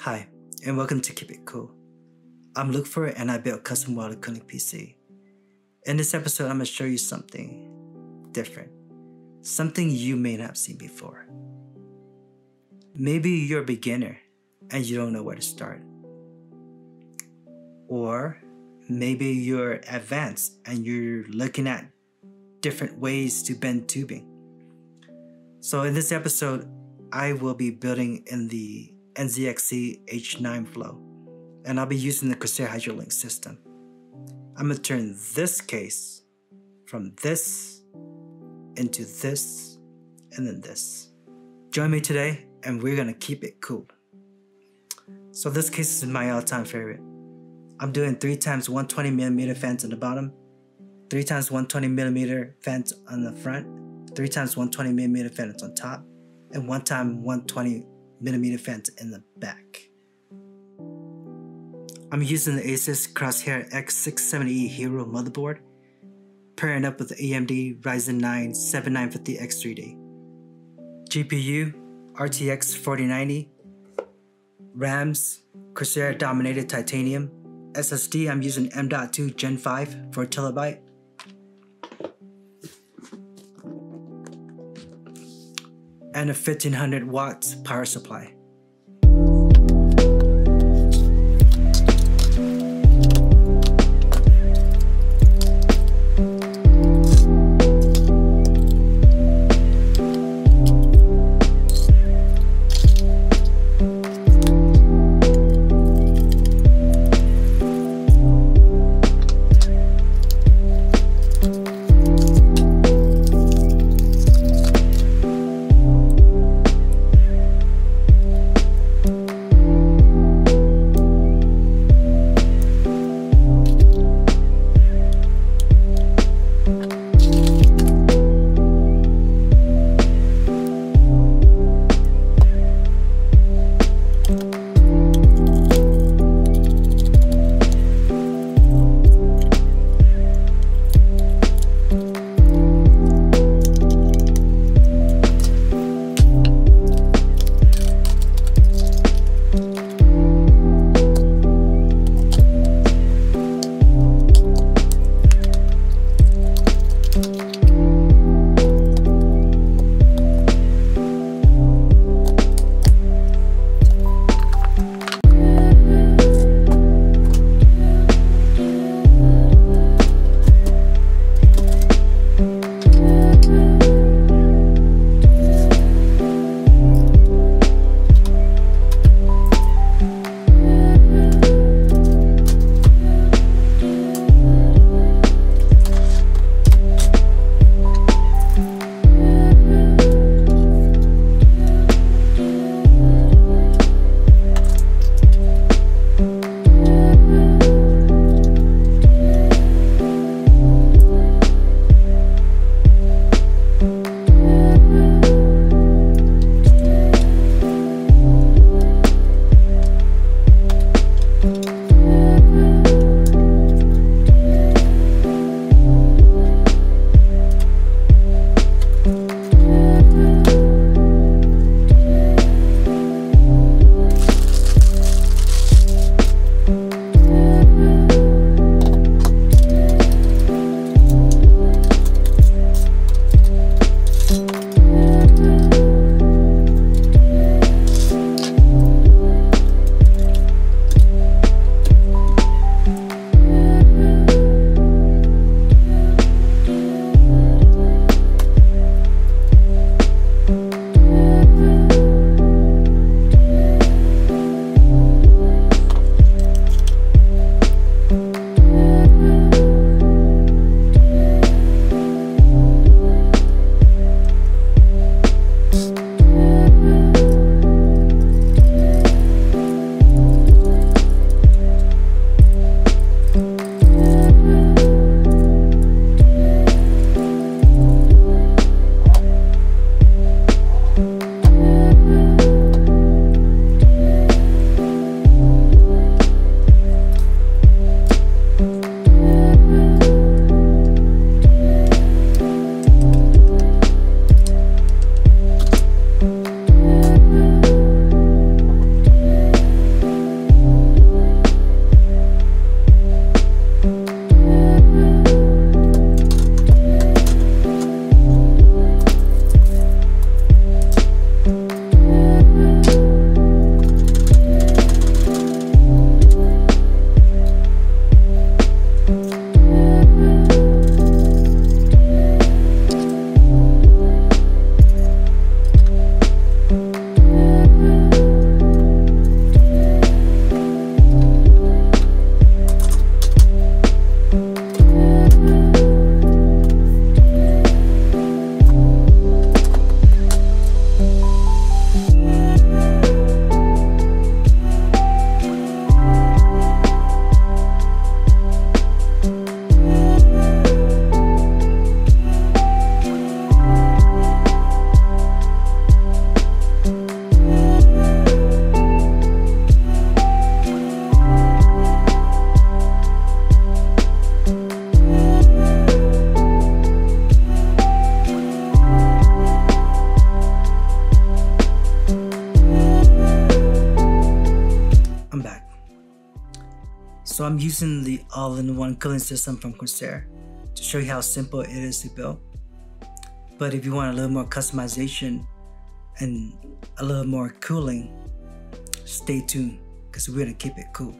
Hi, and welcome to Keep It Cool. I'm Luke for and I built custom water cooling PC. In this episode, I'm gonna show you something different, something you may not have seen before. Maybe you're a beginner and you don't know where to start. Or maybe you're advanced and you're looking at different ways to bend tubing. So in this episode, I will be building in the NZXT H9 flow, and I'll be using the Corsair HydroLink system. I'm gonna turn this case from this into this and then this. Join me today, and we're gonna keep it cool. So this case is my all-time favorite. I'm doing three times 120 millimeter fans on the bottom, three times 120 millimeter fans on the front, three times 120 millimeter fans on top, and one time 120 millimeter fans in the back. I'm using the Asus Crosshair X670E Hero motherboard, pairing up with the AMD Ryzen 9 7950X3D. GPU RTX 4090, RAMs Corsair Dominator Titanium, SSD I'm using M.2 Gen 5 for a terabyte, and a 1500 watts power supply. So I'm using the all-in-one cooling system from Corsair to show you how simple it is to build. But if you want a little more customization and a little more cooling, stay tuned because we're gonna keep it cool.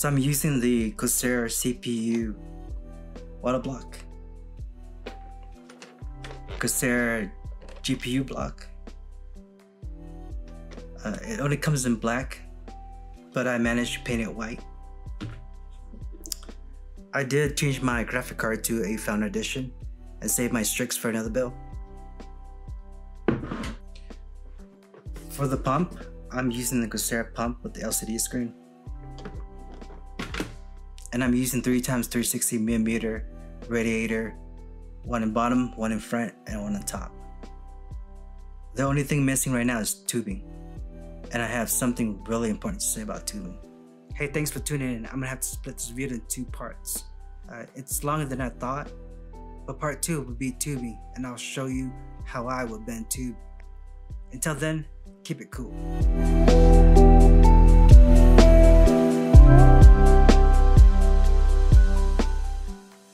So I'm using the Corsair CPU water block. Corsair GPU block. Uh, it only comes in black, but I managed to paint it white. I did change my graphic card to a Founder Edition and save my Strix for another build. For the pump, I'm using the Corsair pump with the LCD screen. And I'm using 3 times 360 millimeter radiator, one in bottom, one in front, and one on top. The only thing missing right now is tubing. And I have something really important to say about tubing. Hey, thanks for tuning in. I'm gonna have to split this video in two parts. Uh, it's longer than I thought, but part two will be tubing, and I'll show you how I would bend tube. Until then, keep it cool.